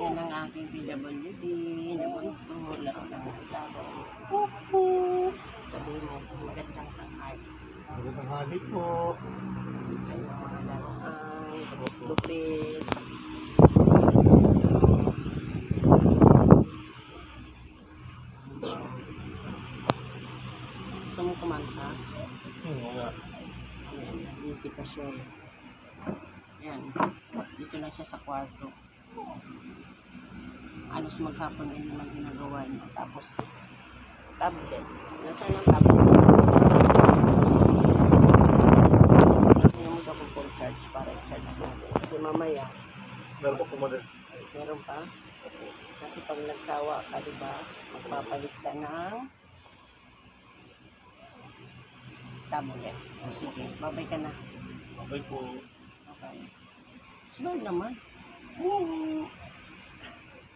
Yan ang aking PWD na bunso. Laro ng laro. Pupu! Sabihin mo, magandang tanghali. Magandang hali po. Ay, mga laruan, lupit. Gusto mo kumanta? Hmm, nga. Ayan, busy pa siya. eh. Yan. Dito lang siya sa kwarto. Alos maghapon yan naman ginagawa niya. Tapos, tablet. Nasaan ang tablet? Kasi yung magkakupong charge para i-charge natin. Kasi mamaya, Meron po kumalit. meron pa. Kasi pag nagsawa ka, di ba, magpapalit ka ng tablet. Sige, babay ka na. Okay po. Okay. Smile naman.